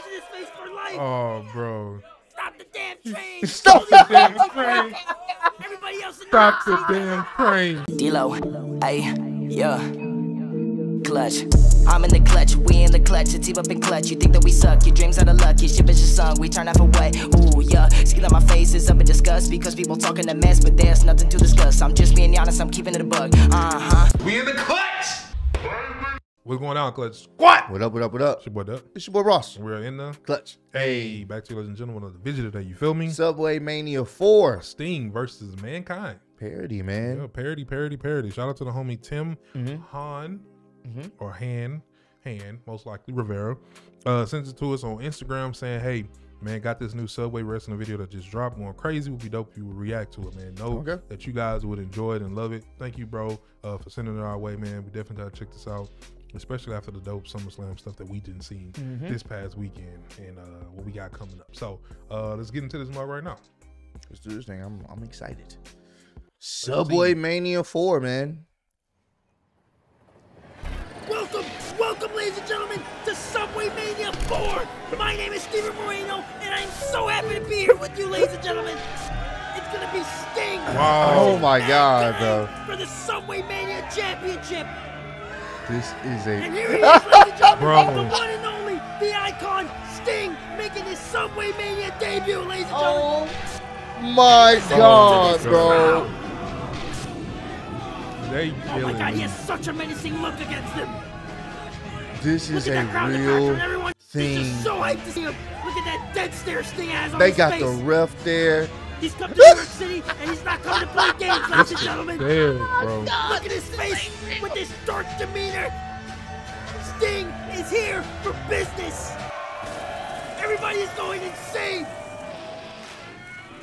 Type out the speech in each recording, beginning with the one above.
scars his face for life. Oh, bro. Stop the damn train. Stop the damn train. Everybody else in Stop the the damn train. D-Lo, ayy, yeah. Clutch. I'm in the clutch, we in the clutch, it's even been clutch. You think that we suck, your dreams are the luck, your ship is just sunk, we turn off away. Ooh, yeah. Skin on my face is up in disgust because people talking a mess, but there's nothing to discuss. I'm just being honest, I'm keeping it a bug. Uh huh. We in the clutch. What's going on, Clutch? Squad. What up, what up, what up? It's your boy Dub. It's your boy Ross. We're in the Clutch. Hey, back to you, ladies and gentlemen, of the video today. You feel me? Subway Mania 4. Sting versus Mankind. Parody, man. Yeah, parody, parody, parody. Shout out to the homie Tim Mhm. Hann Mhm. or Hann, Hann, most likely Rivera. Uh, sent it to us on Instagram saying, "Hey, man, got this new Subway wrestling video that just dropped, going crazy. Would be dope if you would react to it, man. Know Okay. that you guys would enjoy it and love it. Thank you, bro, uh, for sending it our way, man. We definitely gotta check this out." Especially after the dope SummerSlam stuff that we didn't see Mm-hmm. this past weekend and uh, what we got coming up. So uh, let's get into this mug right now. Let's do this thing. I'm, I'm excited. Subway Mania 4, man. Welcome, welcome, ladies and gentlemen, to Subway Mania 4. My name is Steven Moreno, and I'm so happy to be here with you, ladies and gentlemen. It's gonna be Sting. Wow. Oh my God, Mankind bro. For the Subway Mania Championship. This is a And a. here he is, ladies and gentlemen, Bro. the one and only, the icon, Sting, making his Subway Mania debut, ladies and gentlemen. Oh My God, bro. They Oh my killing God, he has such a menacing look against him. This is at a that crowd in the real background. Everyone is thing. so hyped to see him. Look at that dead stare Sting has on They his got face. the ref there. He's come to New York City and he's not coming to play games, ladies and gentlemen. Dead, bro. Look at his face with this dark demeanor. Sting is here for business. Everybody is going insane.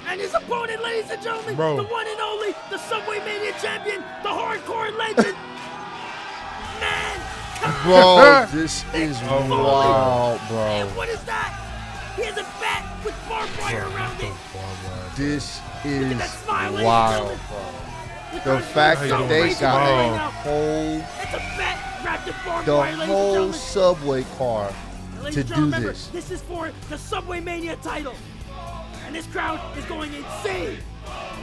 And his opponent, ladies and gentlemen, Bro. the one and only, the Subway Mania champion, the hardcore legend, man. Bro, this is Oh wild, And bro. what is that? He has a bat with barbed wire around it. This is that smile, ladies and wild, bro. The fact that they got a whole, It's a bat wrapped in barbed the wire, ladies and whole subway car Ladies to and do gentlemen, remember, this. This is for the Subway Mania title. And this crowd is going insane.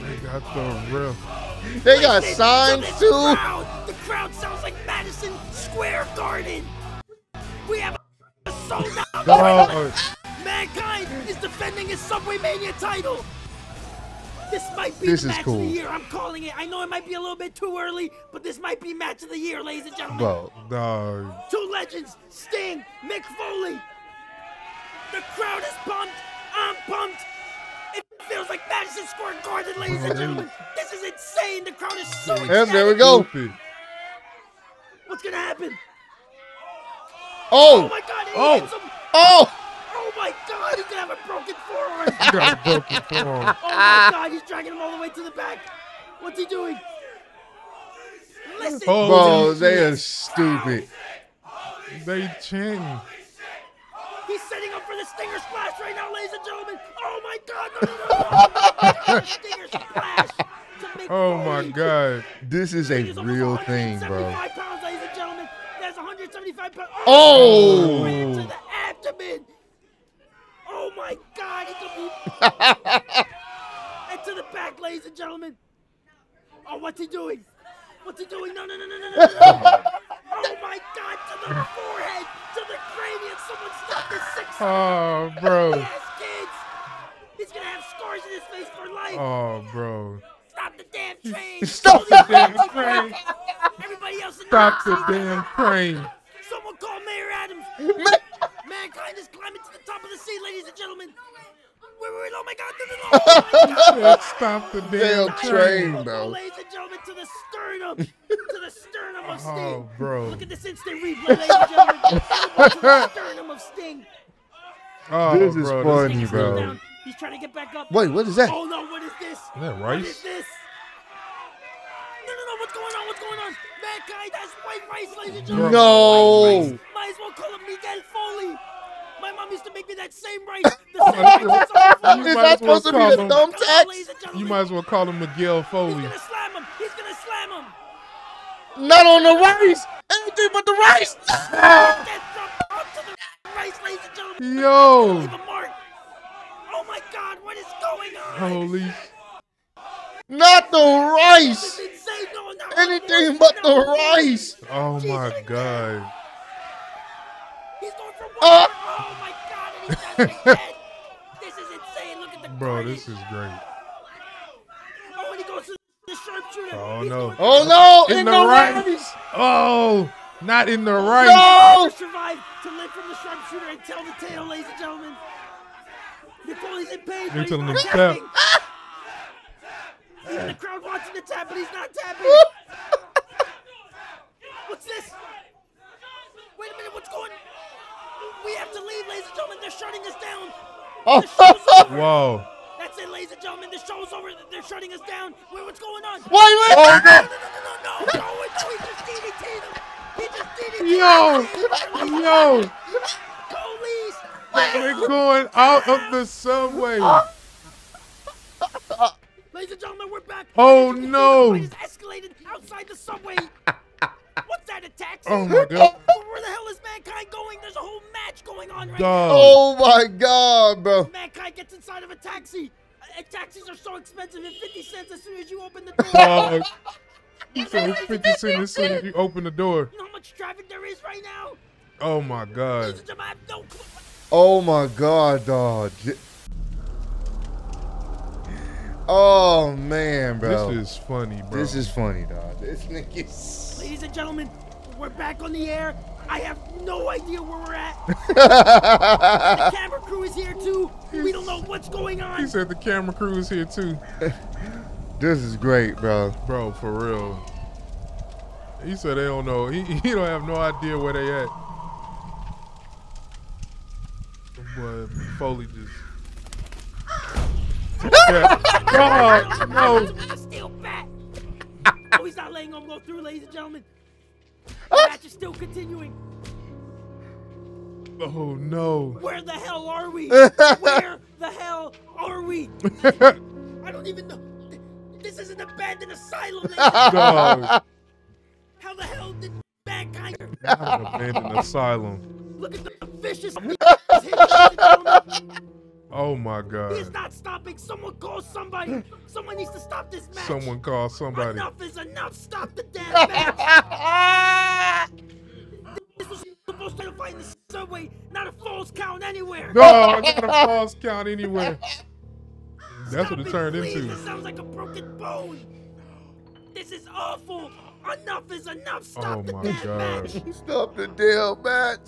They got the ref. They got Listen signs to too. Crowd. The crowd sounds like Madison Square Garden. We have a sold out Dog. crowd. Mankind is defending his Subway Mania title. This might be This match cool. of the year. I'm calling it. I know it might be a little bit too early, but this might be match of the year, ladies and gentlemen. Bro, Dog. Two legends, Sting, Mick Foley. The crowd is pumped. I'm pumped. It feels like Madison Square Garden, ladies and gentlemen. This is insane. The crowd is so excited. there we go. What's gonna happen? Oh Oh, my God! He Oh. hits him. oh, Oh my God! He's gonna have a broken forearm. Got a broken forearm. Oh my God! He's dragging him all the way to the back. What's he doing? Listen. Oh. bro, they are stupid. They chanting. He's setting up for the Stinger Splash right now, ladies and gentlemen. Oh my God! No, no, no! no. Oh my God, Stinger Splash Oh my God. This is a real thing, bro. pounds, ladies and gentlemen. That's 175 pounds. Oh. oh. Right into the abdomen. Oh my God! It's a and to the back, ladies and gentlemen. Oh, what's he doing? What's he doing? No, no, no, no, no, no, no. oh my God! To the forehead, to the cranium. Someone stop this son Oh, bro. He has kids. He's gonna have scars in his face for life. Oh, bro. Stop the damn train. Stop the damn train. Everybody else Stop the damn train. Someone call Mayor Adams. Mankind is climbing to the top of the sea, ladies and gentlemen. Oh my God, no, no, no, oh my God. Stop the Damn damn train, train. bro. Ladies and gentlemen, to the sternum, to the sternum of oh, Sting. Oh, bro. Look at this instant replay, ladies and gentlemen. To the sternum of Sting. Oh, This is bro, funny, Sting bro. down. He's trying to get back up. Wait, what is that? Oh no, what is this? Is that rice? What is this? No, no, no, what's going on? What's going on? Mankind has white rice, ladies and gentlemen. No. Might as well call him Miguel Foley. My mom used to make me that same rice. The same rice that's on the. Is that well supposed to be call the him- Come on, thumbtacks? ladies and gentlemen. You might as well call him Miguel Foley. He's Foley. gonna slam him. He's gonna slam him. Not on the rice. Anything but the rice. Get the rice, ladies and gentlemen. Yo. Leave a mark. Oh my God, what is going on? Holy. Not the rice. is insane. No, not Anything but the rice. Oh my God. He's going for one. Uh, This is insane. Look at the Bro, carnage. this is great. Oh, and he goes to the sharpshooter. Oh, no. Oh no! In In, the the, rice. rice. Oh, not in the right. No! to survive to live from the sharpshooter and tell the tale, ladies and gentlemen. Napoleon's in pain, You're telling him to tap. tapping. Even the crowd wants him to tap, but he's not tapping. What's this? Wait a minute, what's going? We have to leave, ladies and gentlemen. They're shutting us down. The show's over. Whoa. That's it, ladies and gentlemen. The show's over. They're shutting us down. Wait, what's going on? Wait, wait! Oh, No, no, no, no, no, no, no, no, he oh, just DDT'd him. He just DDT'd Yo. him. Yo. Police! They're going out of the subway. Ladies and gentlemen, we're back. Oh, As you can see, no. The fight has escalated outside the subway. What's that, a taxi? Oh my God. On right Dog. Oh my god, bro. now. Mankind gets inside of a taxi. Uh, taxis are so expensive at 50 cents as soon as you open the door. Dog. He said it's 50 cents as soon as you open the door. you know how much traffic there is right now? Oh my God. and gentlemen, I have no clue. Oh my god, dog. Oh man, bro. This is funny, bro. This is funny, dog. This nigga's. Ladies and gentlemen, we're back on the air. I have no idea where we're at. The camera crew is here too. We don't know what's going on. He said the camera crew is here too. this is great, bro. Bro, for real. He said they don't know. He, he don't have no idea where they at. But Foley just. yeah. Dog, no. He's still back. Oh, he's not letting him go through, ladies and gentlemen. The match is still continuing. Oh no. Where the hell are we? Where the hell are we? I don't even know. This is an abandoned asylum. ladies. Dog. How the hell did mankind? Not an abandoned asylum. Look at the vicious. Ladies and gentlemen. Oh my He is god. not stopping. Someone call somebody. Someone needs to stop this match. Someone call somebody. Enough is enough. Stop the damn match. This was supposed to fight in the subway, not a falls count anywhere. No, not a falls count anywhere. That's what Stop it turned please. into. It sounds like a broken bone. This is awful. Enough is enough. Stop Oh the damn God. match. Stop the damn match.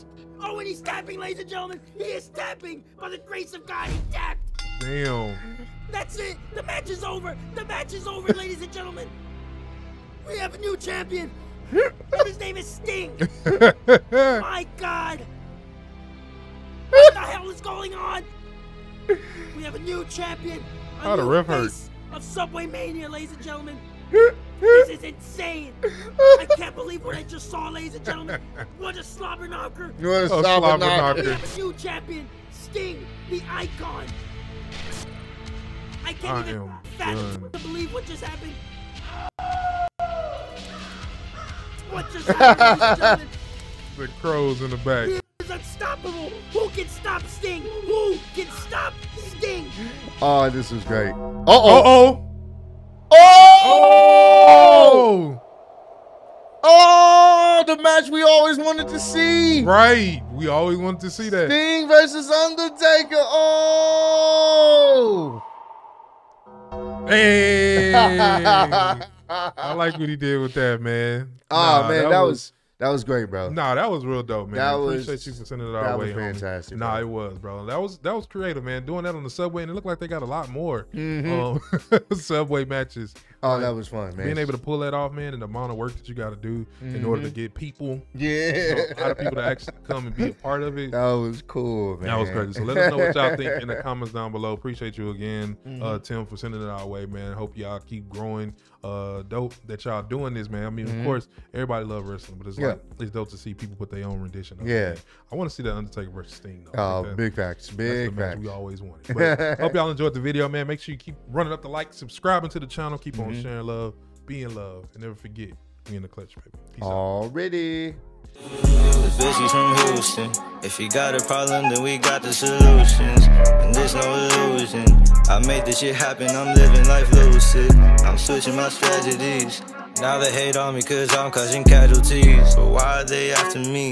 Oh, and he's tapping, ladies and gentlemen. He is tapping. By the grace of God, he tapped. Damn. That's it. The match is over. The match is over, ladies and gentlemen. We have a new champion. His name is Sting. My God. What the hell is going on? We have a new champion. A How the new ref hurt? Of Subway Mania, ladies and gentlemen. This is insane. I can't believe what I just saw, ladies and gentlemen. What a slobber knocker. You want to Oh, slobber knocker. We have a new champion, Sting, the icon. I can't I even fathom to believe what just happened. What just happened, ladies and gentlemen? the crows in the back. He is unstoppable. Who can stop Sting? Who can stop Sting? Oh, this was great. Uh Uh oh. Oh. Oh! The match we always wanted to see. Right. We always wanted to see that. Sting versus Undertaker. Oh! Hey. I like what he did with that, man. Oh Nah, man, that, was, that was great, bro. Nah, that was real dope, man. That was- Appreciate you for sending it our that way. was homie. fantastic, Nah, bro. it was, bro. That was that was creative, man. Doing that on the subway, and it looked like they got a lot more Mhm. um, subway matches. Oh, that was fun, man. Being able to pull that off, man, and the amount of work that you got to do in order to get people, you yeah, know, a lot of people to actually come and be a part of it. that was cool, man. That was crazy. So let us know what y'all think in the comments down below. Appreciate you again, Mm-hmm. uh, Tim, for sending it our way, man. Hope y'all keep growing. Uh, dope that y'all doing this, man. I mean, of course, everybody love wrestling, but it's Mm-hmm. Yeah. like it's dope to see people put their own rendition. Yeah. it. I want to see that Undertaker versus Sting. Though. Oh, that- big facts, that's big facts. we always wanted. But hope y'all enjoyed the video, man. Make sure you keep running up the like, subscribing to the channel, keep Mm-hmm. On sharing love, be in love, and never forget we in the clutch, baby. Peace out. Already. The bitch, he's from Houston. If you got a problem, then we got the solutions. And there's no illusion. I made this shit happen, I'm living life lucid. I'm switching my strategies. Now they hate on me cause I'm causing casualties. But why are they after me?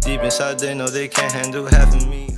Deep inside, they know they can't handle half of me.